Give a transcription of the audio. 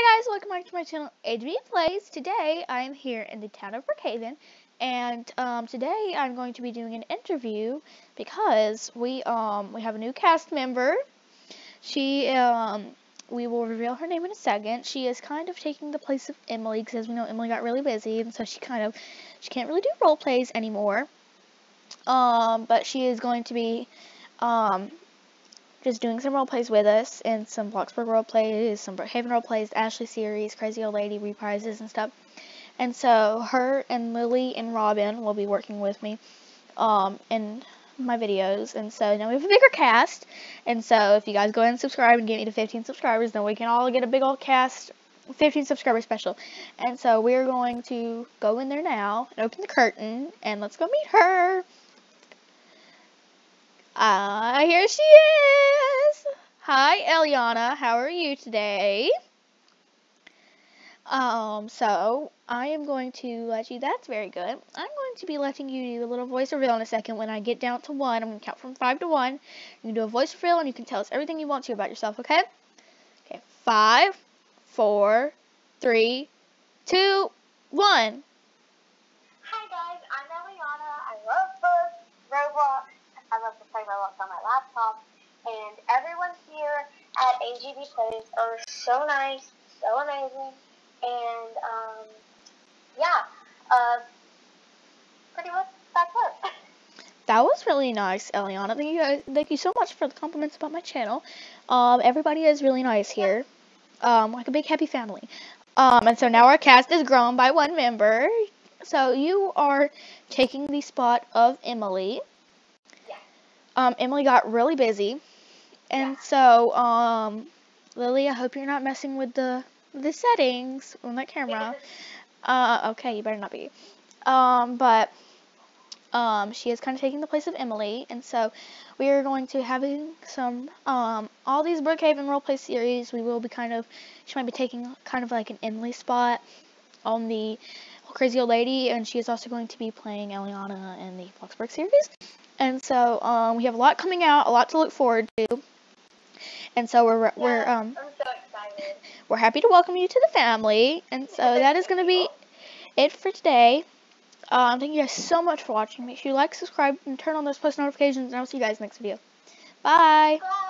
Hi guys, welcome back to my channel, AGB Plays. Today, I am here in the town of Brookhaven, and um, today I'm going to be doing an interview because we um we have a new cast member. She um we will reveal her name in a second. She is kind of taking the place of Emily because as we know Emily got really busy, and so she kind of she can't really do role plays anymore. Um, but she is going to be um just doing some role plays with us and some Bloxburg role plays, some Brookhaven role plays, Ashley series, Crazy Old Lady reprises and stuff. And so her and Lily and Robin will be working with me um, in my videos. And so now we have a bigger cast. And so if you guys go ahead and subscribe and get me to 15 subscribers, then we can all get a big old cast 15 subscriber special. And so we're going to go in there now and open the curtain and let's go meet her. Ah, uh, here she is. Hi, Eliana. How are you today? Um, so I am going to let you, that's very good. I'm going to be letting you do a little voice reveal in a second. When I get down to one, I'm going to count from five to one. You can do a voice reveal and you can tell us everything you want to about yourself, okay? Okay, five, four, three, two, one. Hi guys, I'm Eliana. I love books, Roblox, I love to play Roblox on my laptop. And everyone here AGB Plays are so nice, so amazing, and um, yeah, uh, pretty much that's it. That was really nice, Eliana. Thank you, guys, thank you so much for the compliments about my channel. Um, everybody is really nice here, um, like a big happy family. Um, and so now our cast is grown by one member. So you are taking the spot of Emily um, Emily got really busy, and yeah. so um, Lily, I hope you're not messing with the the settings on that camera. Uh, okay, you better not be. Um, but um, she is kind of taking the place of Emily, and so we are going to having some um, all these Brookhaven roleplay series. We will be kind of she might be taking kind of like an Emily spot on the Crazy Old Lady, and she is also going to be playing Eliana in the Bloxburg series. And so um, we have a lot coming out, a lot to look forward to. And so we're we're um so we're happy to welcome you to the family. And so that is going to be it for today. Um, thank you guys so much for watching. Make sure you like, subscribe, and turn on those post notifications. And I'll see you guys next video. Bye. Bye.